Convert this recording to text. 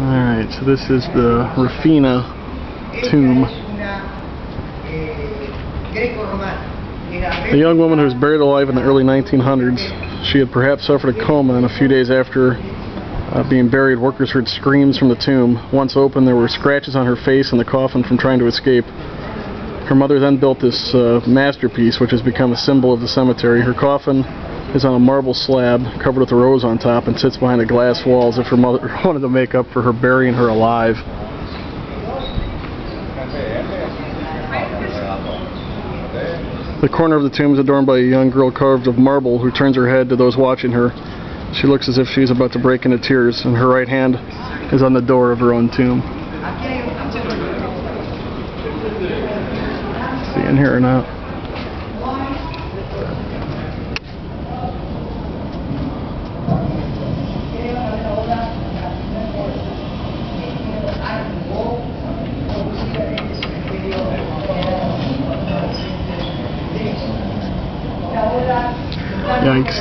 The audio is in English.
Alright, so this is the Rufina tomb. A young woman who was buried alive in the early 1900s. She had perhaps suffered a coma, and a few days after uh, being buried, workers heard screams from the tomb. Once open, there were scratches on her face and the coffin from trying to escape. Her mother then built this uh, masterpiece, which has become a symbol of the cemetery. Her coffin is on a marble slab covered with a rose on top and sits behind a glass wall as if her mother wanted to make up for her burying her alive. The corner of the tomb is adorned by a young girl carved of marble who turns her head to those watching her. She looks as if she's about to break into tears, and her right hand is on the door of her own tomb. See in here or not? Yikes.